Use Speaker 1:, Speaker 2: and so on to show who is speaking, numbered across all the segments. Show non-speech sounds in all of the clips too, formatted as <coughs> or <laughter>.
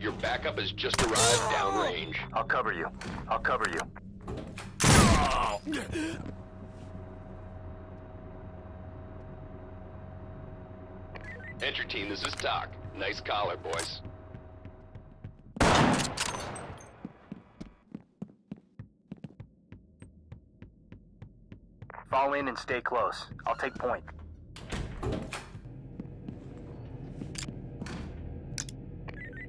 Speaker 1: Your backup has just arrived downrange.
Speaker 2: I'll cover you. I'll cover you.
Speaker 1: Entry team, this is TOC. Nice collar, boys.
Speaker 2: Fall in and stay close. I'll take point.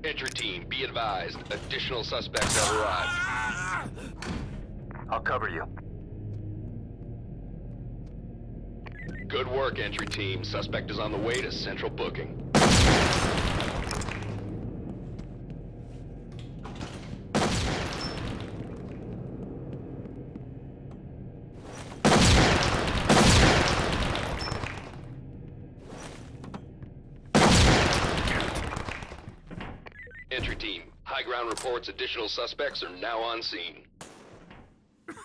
Speaker 1: Entry team, be advised. Additional suspects have arrived.
Speaker 2: I'll cover you.
Speaker 1: Good work, entry team. Suspect is on the way to central booking. Entry team, high ground reports additional suspects are now on scene. <coughs> <coughs>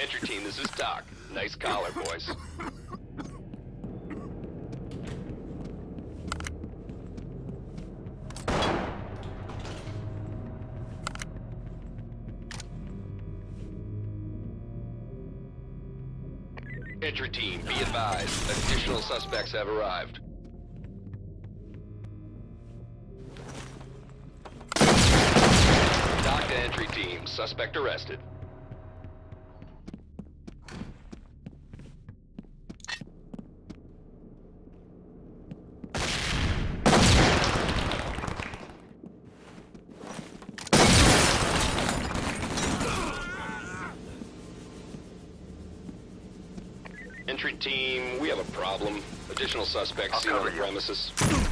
Speaker 1: Entry team, this is TOC. Nice collar, boys. Have arrived. TOC entry team. Suspect arrested. Entry team, we have a problem. Suspects seen on the premises.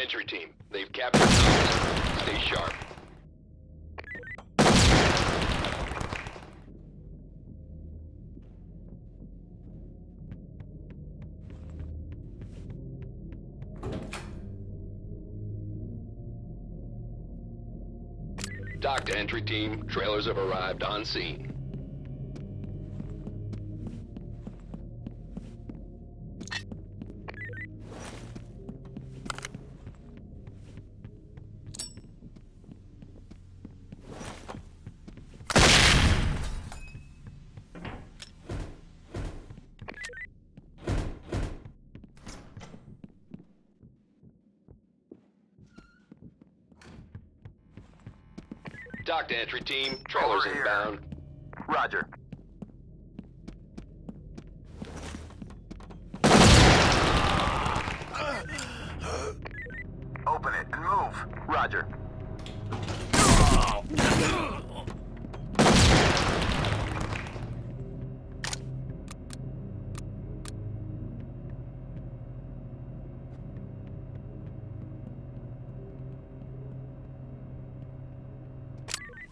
Speaker 1: Entry team, they've captured. Stay sharp. TOC to entry team, trailers have arrived on scene. Entry team,
Speaker 2: here.
Speaker 1: inbound.
Speaker 2: Roger. Open it and move. Roger.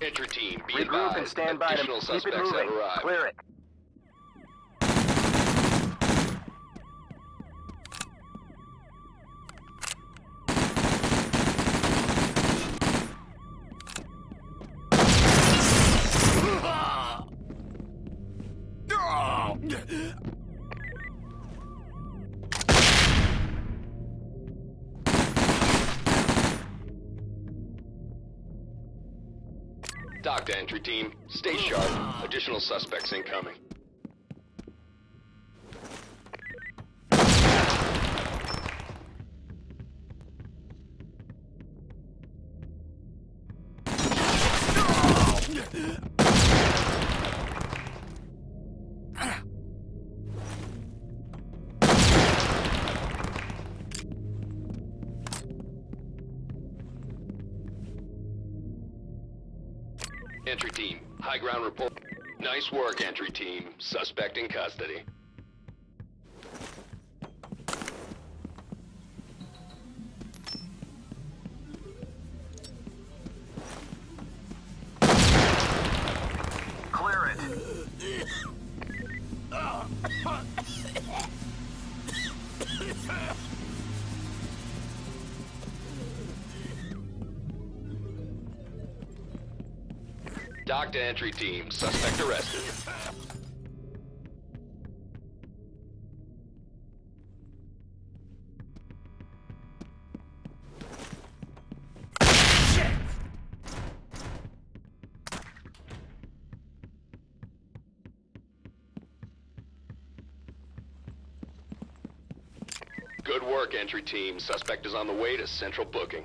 Speaker 1: Entry team, be
Speaker 2: Regroup and
Speaker 1: advised.
Speaker 2: Stand by to keep it moving.
Speaker 1: arrived.
Speaker 2: Clear it.
Speaker 1: Team. Stay sharp. Additional suspects incoming. Nice work, entry team. Suspect in custody. Entry team. Suspect arrested. Good work, entry team. Suspect is on the way to central booking.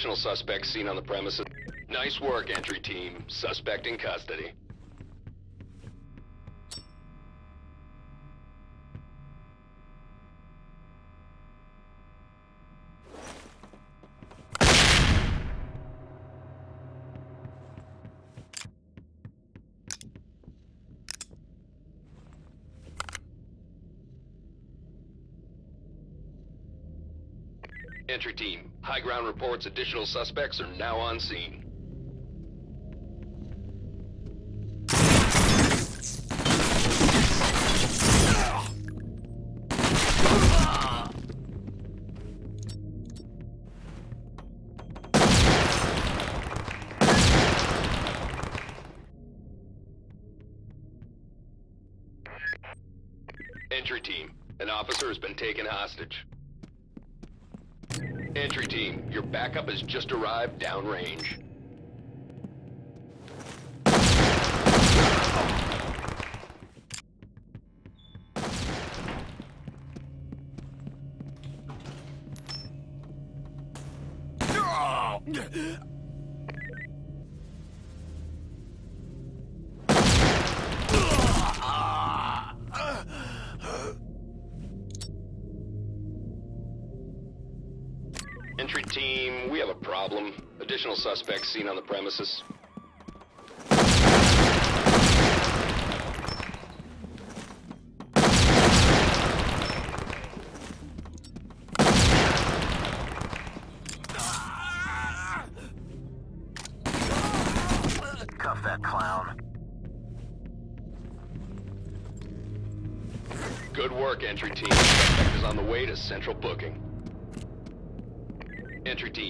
Speaker 1: Additional suspects seen on the premises. Nice work, entry team. Suspect in custody. High ground reports additional suspects are now on scene. Entry team, an officer has been taken hostage. Entry team, your backup has just arrived downrange. Entry Suspects seen on the premises.
Speaker 2: Cuff that clown.
Speaker 1: Good work, entry team. Suspect is on the way to central booking. Entry team,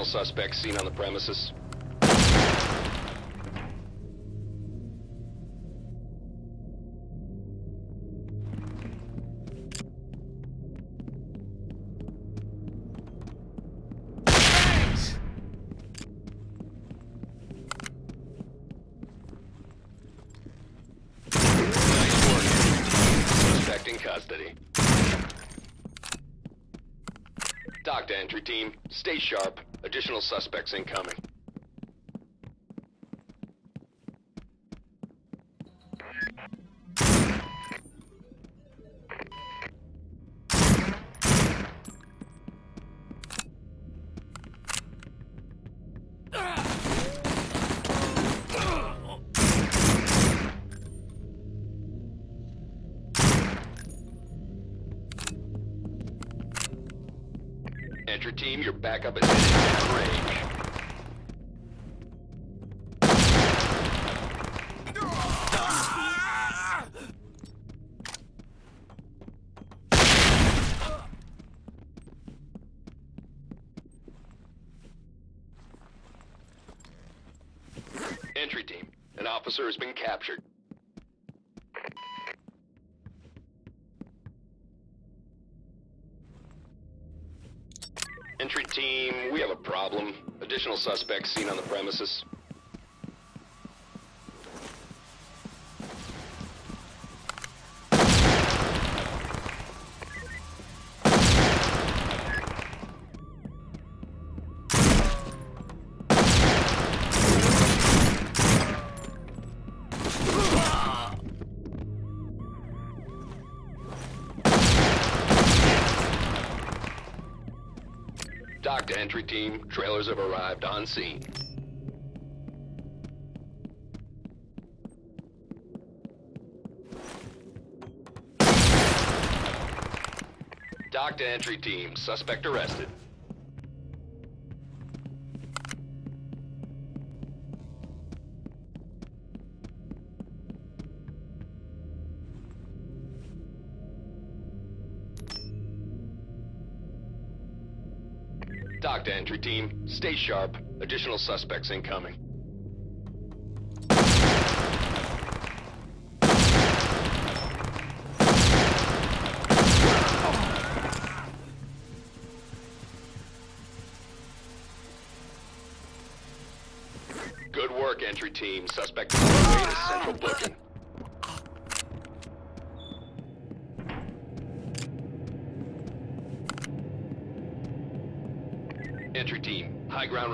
Speaker 1: suspects seen on the premises. Suspect. TOC entry team. Stay sharp. Additional suspects incoming. Officer has been captured. Entry team, we have a problem. Additional suspects seen on the premises. Team, trailers have arrived on scene. TOC to entry team, suspect arrested. To entry team, stay sharp. Additional suspects incoming. Good work, entry team. Suspect is on the way to central booking. Entry team, high ground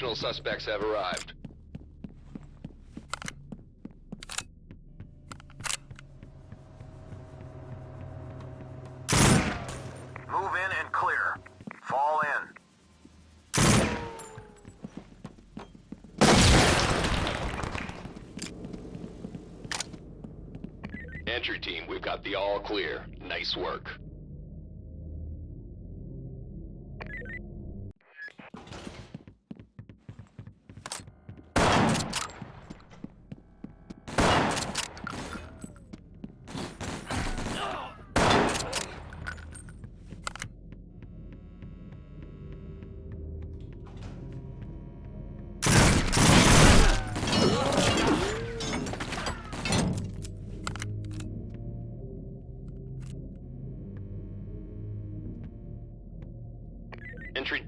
Speaker 1: Additional suspects have arrived.
Speaker 2: Move in and clear. Fall in.
Speaker 1: Entry team, we've got the all clear. Nice work.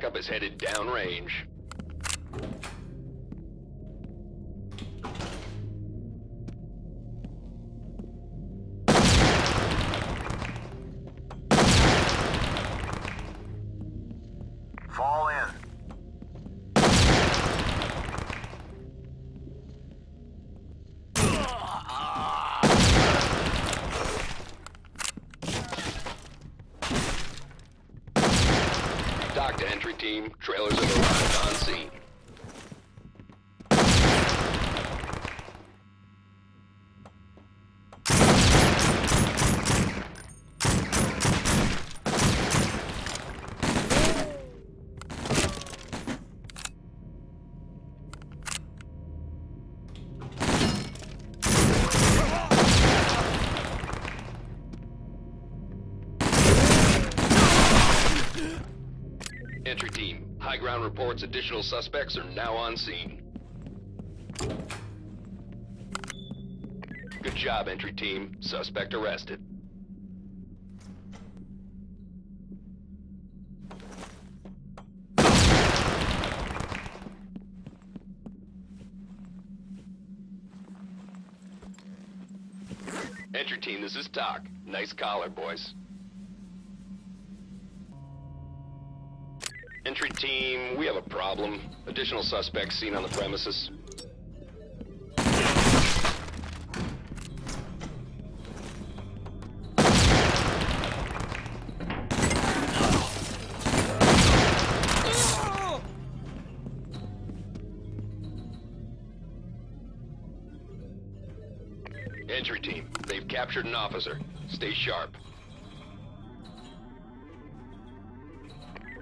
Speaker 1: backup is headed downrange. Entry team, high ground reports additional suspects are now on scene. Good job, entry team. Suspect arrested. Entry team, this is TOC. Nice collar, boys. Entry team, we have a problem. Additional suspects seen on the premises. Entry team, they've captured an officer. Stay sharp.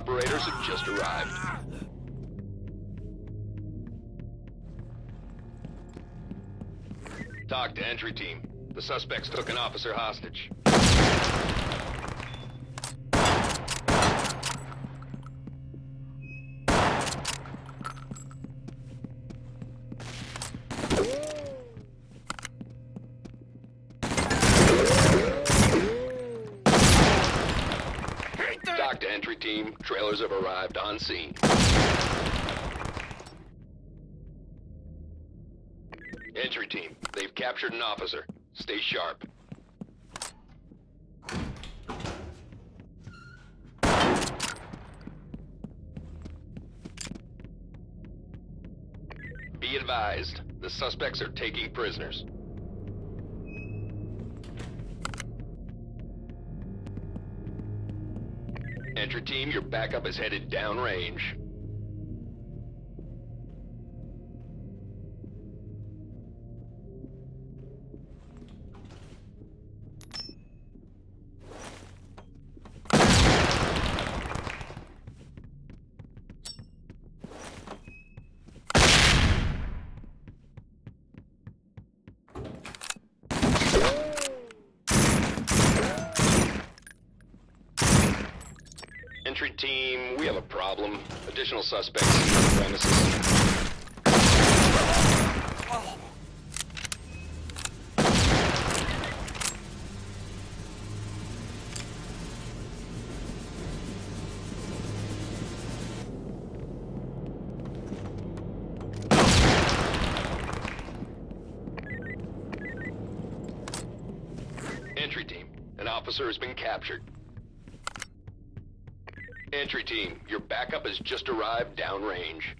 Speaker 1: operators have just arrived. TOC to entry team. The suspects took an officer hostage. Trailers have arrived on scene. Entry team. They've captured an officer. Stay sharp. Be advised, the suspects are taking prisoners. Entry team, your backup is headed downrange. Additional suspects on the premises. Entry team, an officer has been captured. Entry team, backup has just arrived downrange.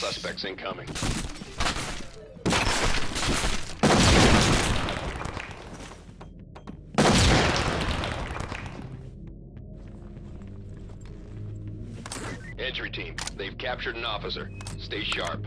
Speaker 1: Suspects incoming. Entry team, they've captured an officer. Stay sharp.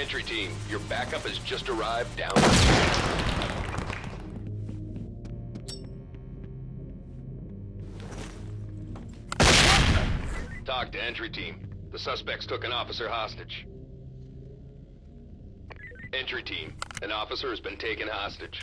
Speaker 1: Entry team, your backup has just arrived down. TOC to entry team. The suspects took an officer hostage. Entry team, an officer has been taken hostage.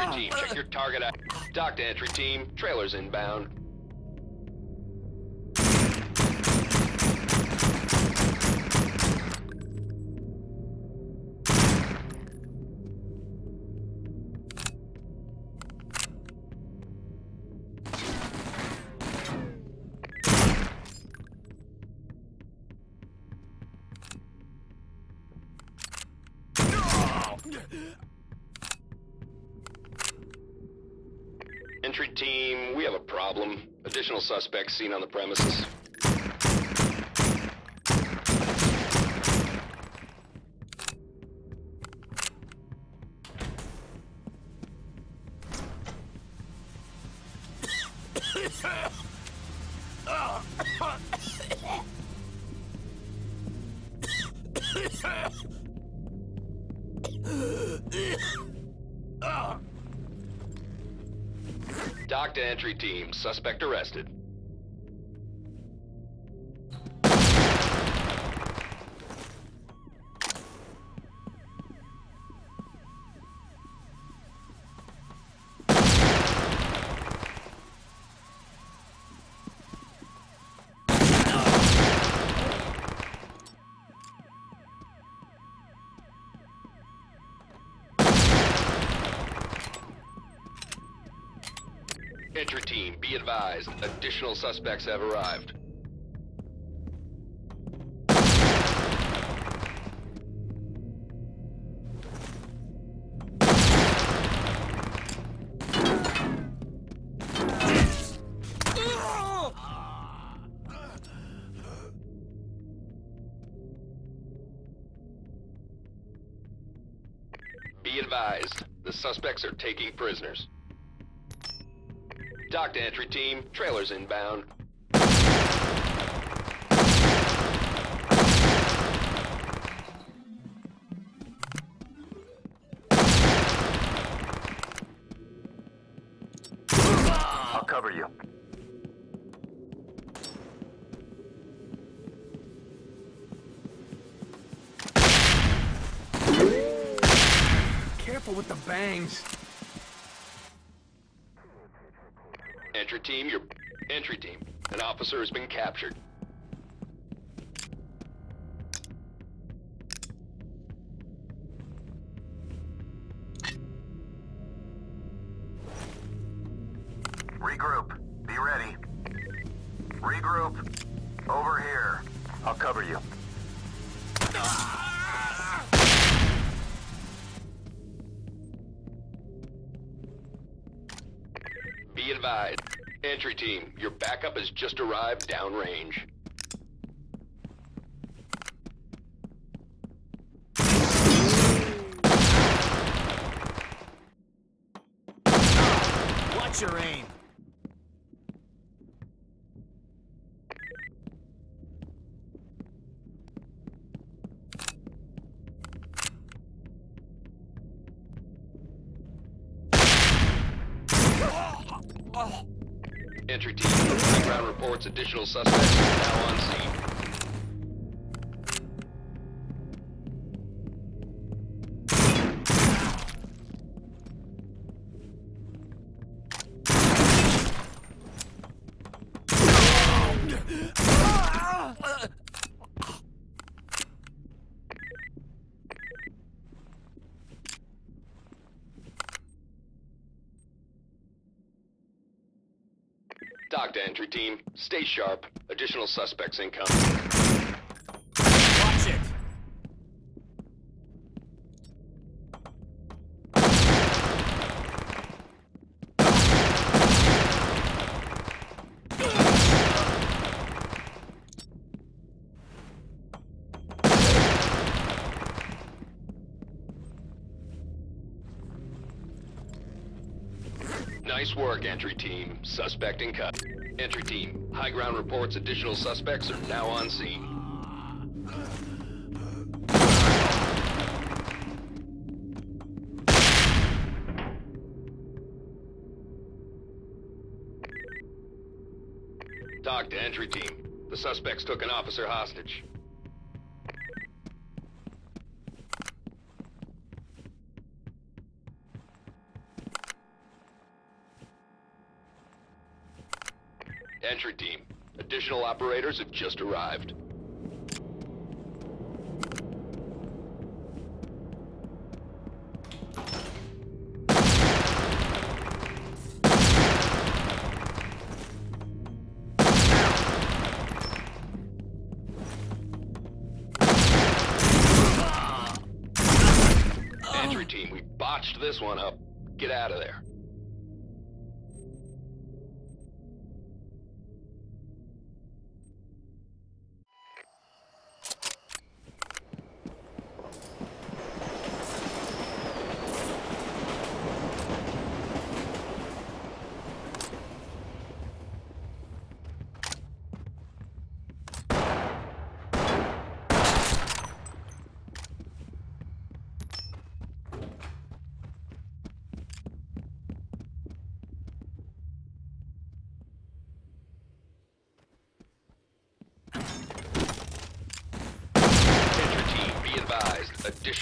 Speaker 1: Entry team, check your target out. TOC to entry team, trailers inbound. Problem. Additional suspects seen on the premises. Team. Suspect arrested. Advised. Additional suspects have arrived. Be advised, the suspects are taking prisoners. TOC to entry team, trailers inbound.
Speaker 2: I'll cover you.
Speaker 3: Careful with the bangs.
Speaker 1: Team, your entry team. An officer has been captured. Team, your backup has just arrived downrange.
Speaker 3: Watch your aim.
Speaker 1: Entry team, ground reports additional suspects are now on scene. TOC to entry team, stay sharp. Additional suspects incoming.
Speaker 3: Watch it.
Speaker 1: Nice work, entry team. Suspect in cut. Entry team, high ground reports additional suspects are now on scene. TOC to entry team. The suspects took an officer hostage. Entry team. Additional operators have just arrived. Entry team, we botched this one up. Get out of there.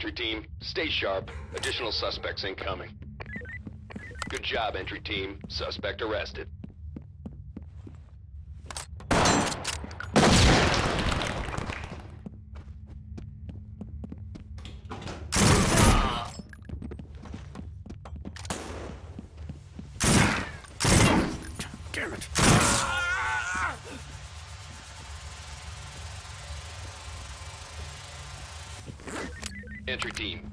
Speaker 1: entry team. Stay sharp. Additional suspects incoming. Good job, entry team. Suspect arrested.
Speaker 3: Damn it.
Speaker 1: Entry team.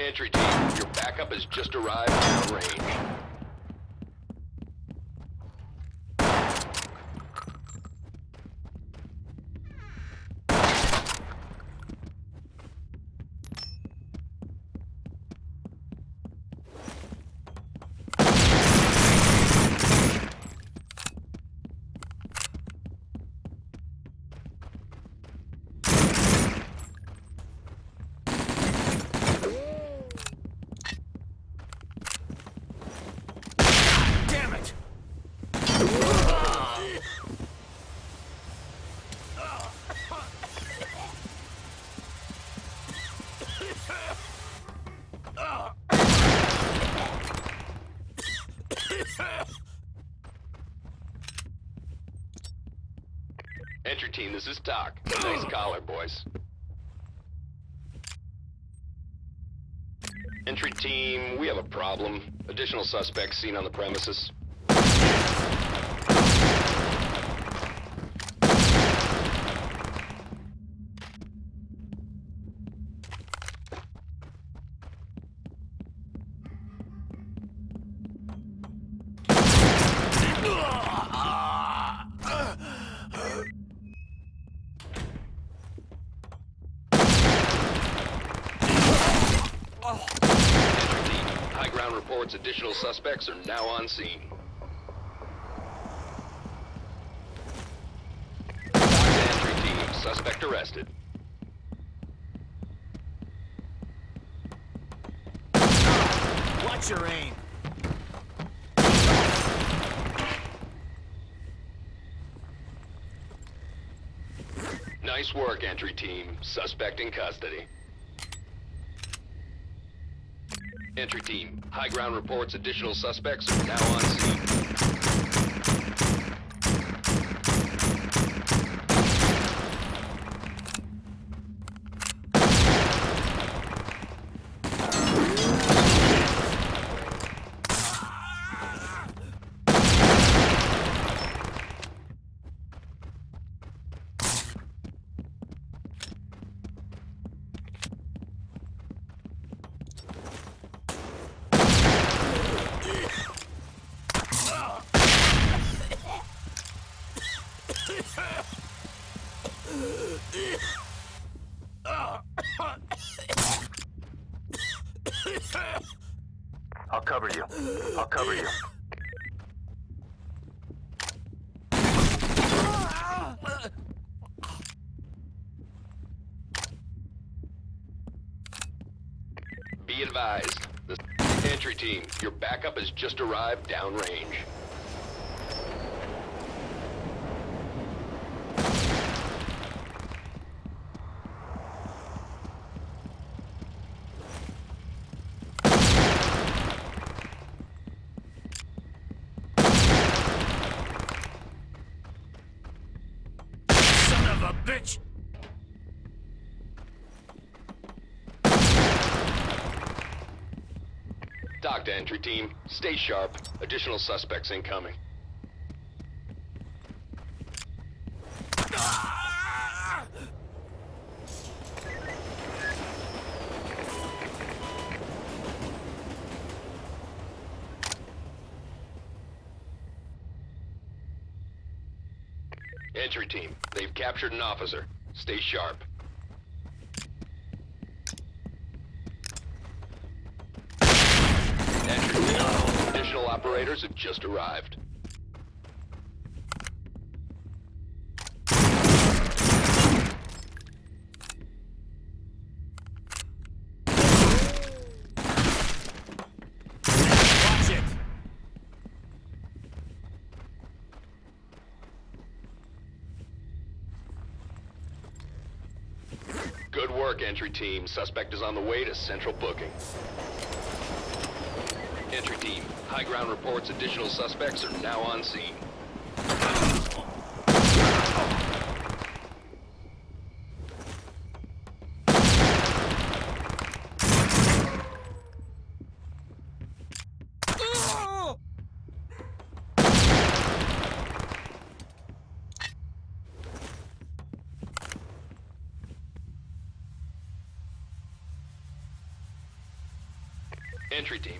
Speaker 1: Entry team, your backup has just arrived down range.
Speaker 3: Damn it.
Speaker 1: Entry team, this is TOC. Nice collar, boys. Entry team, we have a problem. Additional suspects seen on the premises. Entry team, high ground reports additional suspects are now on scene. Entry team, suspect arrested.
Speaker 3: Watch your aim.
Speaker 1: Nice work, entry team. Suspect in custody. Entry team, high ground reports additional suspects are now on scene.
Speaker 2: I'll cover you. I'll cover you.
Speaker 1: Be advised. advised. The team, your backup has just arrived downrange.
Speaker 3: Son of a bitch!
Speaker 1: TOC entry team, stay sharp. Additional suspects incoming. Entry team, they've captured an officer. Stay sharp. Entry team, additional have just arrived. Good work, entry team. Suspect is on the way to central booking. Entry team, high ground reports additional suspects are now on scene. Entry team,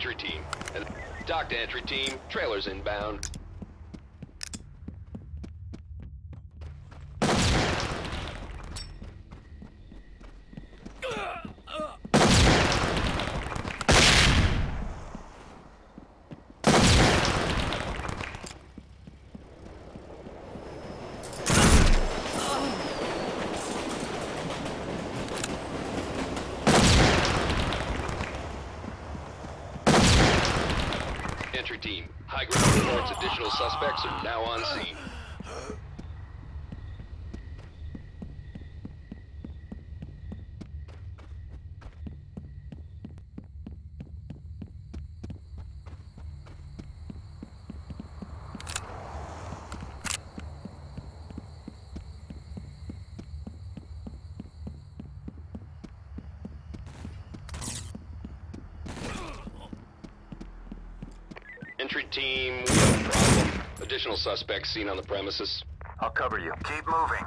Speaker 1: Entry team, TOC to entry team, trailers inbound. Entry team, high ground reports additional suspects are now on scene. Entry team. Additional suspects seen on the premises.
Speaker 2: I'll cover you. Keep moving.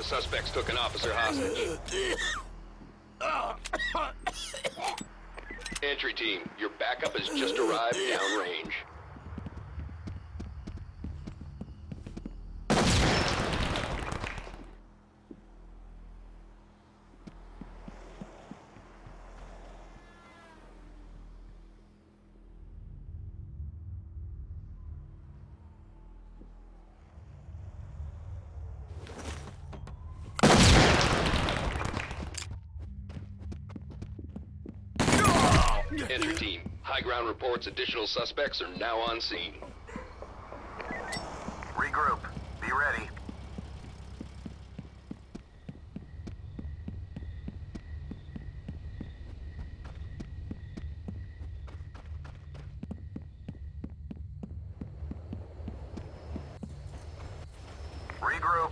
Speaker 1: suspects took an officer hostage. <coughs> Entry team, your backup has just arrived downrange. Entry team, high ground reports additional suspects are now on scene.
Speaker 2: Regroup. Be ready. Regroup.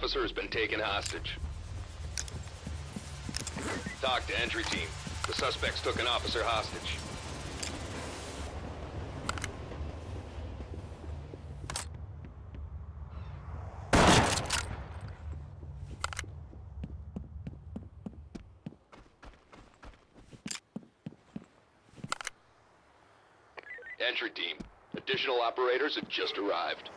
Speaker 1: officer has been taken hostage. TOC to entry team. The suspects took an officer hostage. Entry team, additional operators have just arrived.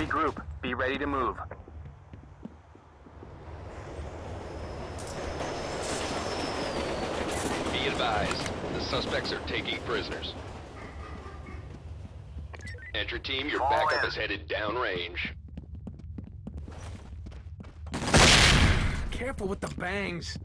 Speaker 2: Regroup. Be ready to move.
Speaker 1: Be advised, the suspects are taking prisoners. Entry team, your
Speaker 2: Fall
Speaker 1: backup
Speaker 2: in.
Speaker 1: is headed downrange.
Speaker 4: Careful with the bangs.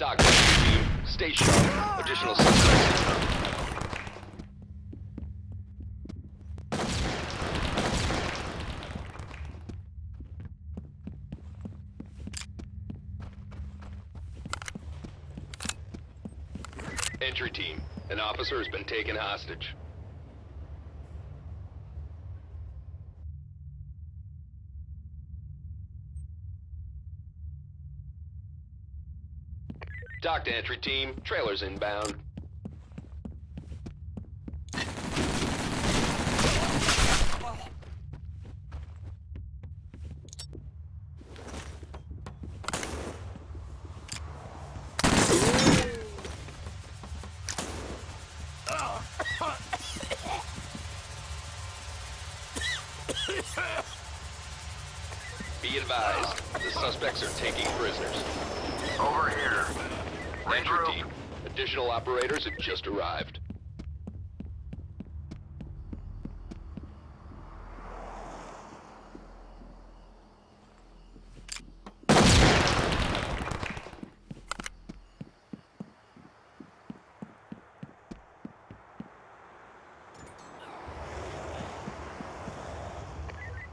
Speaker 1: TOC, entry team, stay sharp. Additional suspects incoming. Entry team, an officer has been taken hostage. TOC to entry team, trailers inbound. Be advised, the suspects are taking prisoners.
Speaker 2: Over here.
Speaker 1: Entry
Speaker 2: Regroup.
Speaker 1: team, additional operators have just arrived.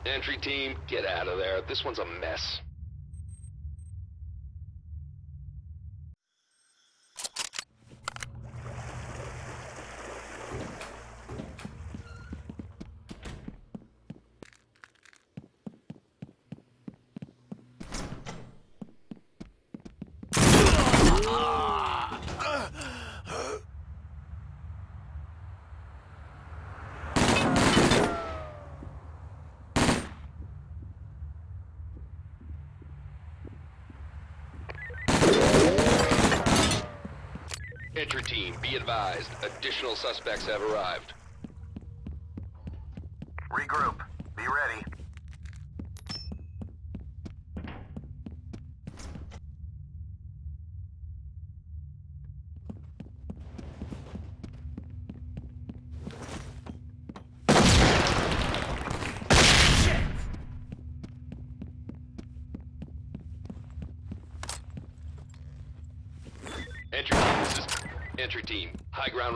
Speaker 1: Entry team, get out of there. This one's a mess. Advised. Additional suspects have arrived.
Speaker 2: Regroup. Be ready.
Speaker 3: Shit!
Speaker 1: Entry team, this is... Entry team, high ground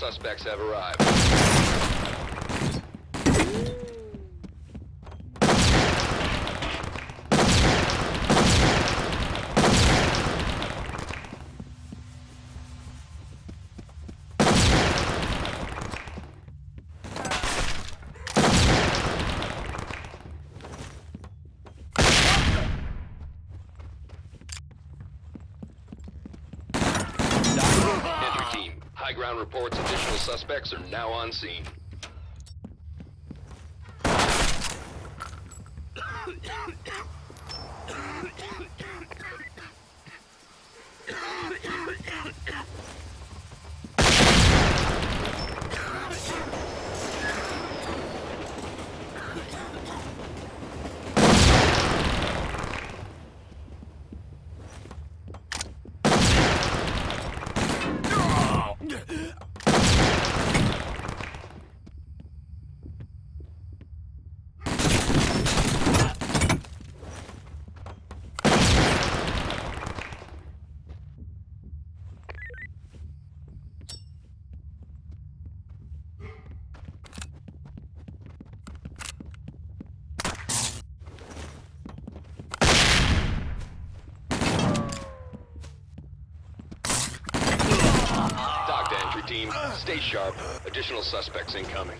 Speaker 1: suspects have arrived. Entry team, high ground reports additional suspects are now on scene. TOC to entry team, stay sharp. Additional suspects incoming.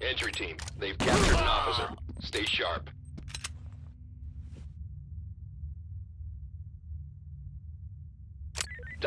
Speaker 1: Entry team, they've captured an officer. Stay sharp.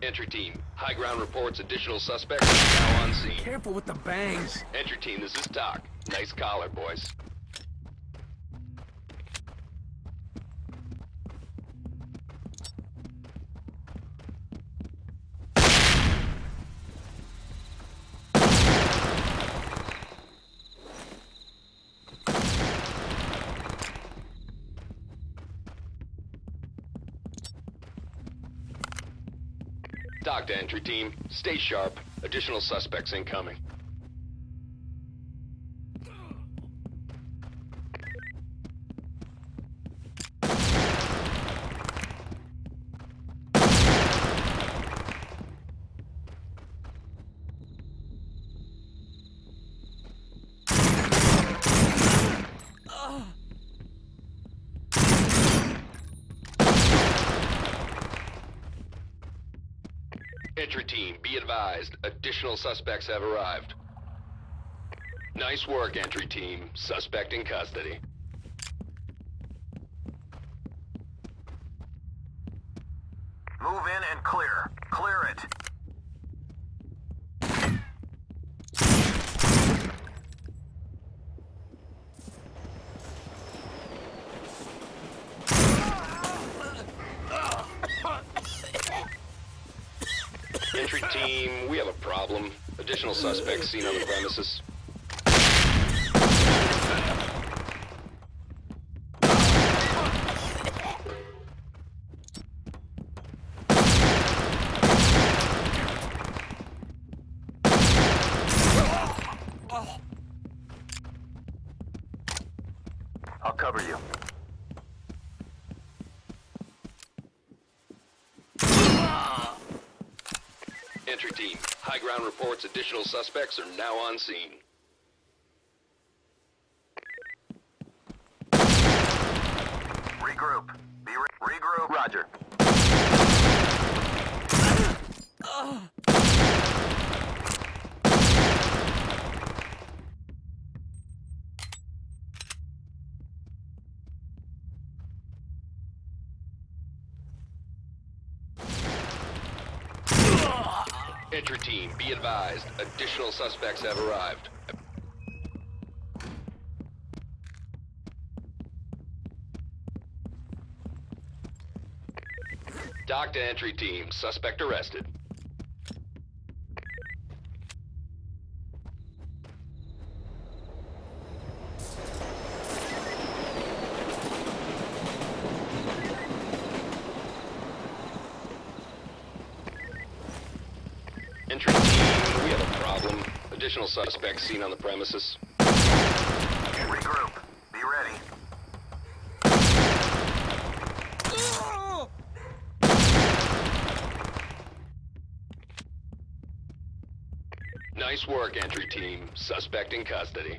Speaker 1: Entry team, high ground reports additional suspects now on scene.
Speaker 3: Careful with the bangs.
Speaker 1: Entry team, this is TOC. Nice collar, boys. TOC to entry team, stay sharp. Additional suspects incoming. Additional suspects have arrived. Nice work, entry team. Suspect in custody.
Speaker 2: Move in and clear. Clear it.
Speaker 1: team, we have a problem. Additional suspects seen on the premises.
Speaker 2: I'll cover you.
Speaker 1: Entry team, high ground reports additional suspects are now on scene.
Speaker 2: Regroup. Be re- regroup. Roger.
Speaker 1: Entry team, be advised, additional suspects have arrived. TOC to entry team, suspect arrested. Entry team, we have a problem. Additional suspects seen on the premises.
Speaker 2: Regroup. Be ready.
Speaker 1: Nice work, entry team. Suspect in custody.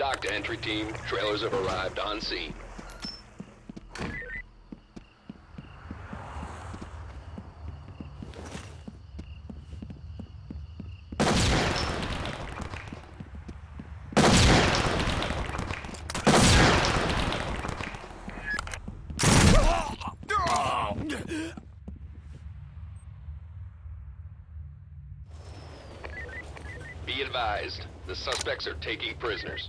Speaker 1: TOC to entry team. Trailers have arrived on scene. Be advised, the suspects are taking prisoners.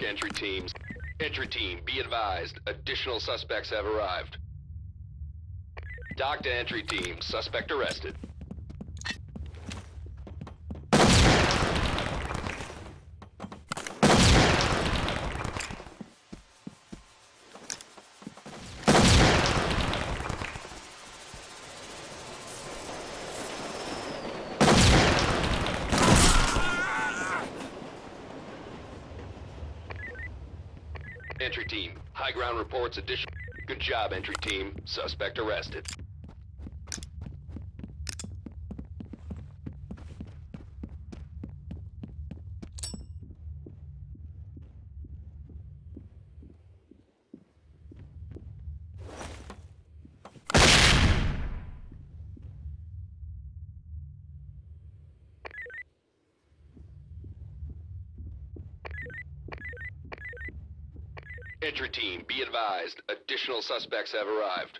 Speaker 1: entry teams. Entry team, be advised, additional suspects have arrived. TOC to entry team, suspect arrested. Entry team, high ground reports additional. Good job, entry team. Suspect arrested. Advised. Additional suspects have arrived.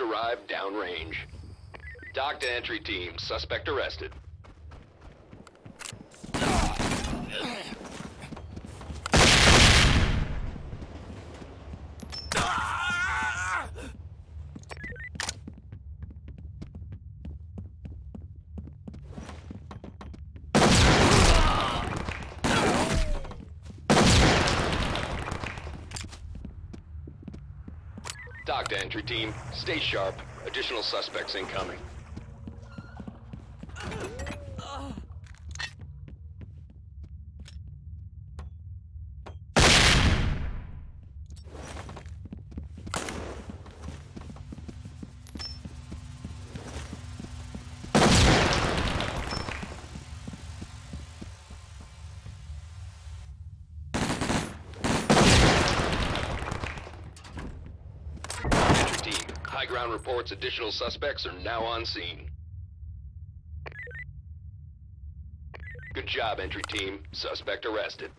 Speaker 1: arrived downrange. TOC entry team, suspect arrested. TOC to entry team, stay sharp. Additional suspects incoming. Entry team, high ground reports additional suspects are now on scene. Good job, entry team. Suspect arrested.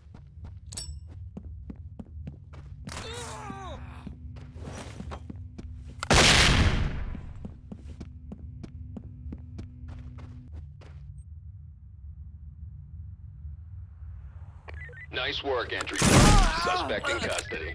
Speaker 1: Nice work, entry team. Suspect in custody.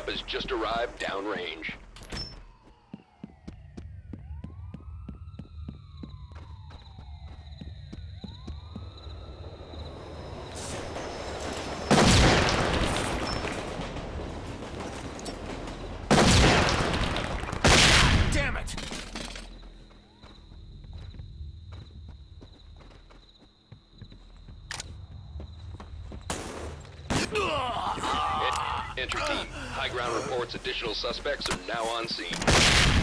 Speaker 1: has just arrived downrange.
Speaker 3: Damn it!
Speaker 1: Entry team, high ground reports additional suspects are now on scene.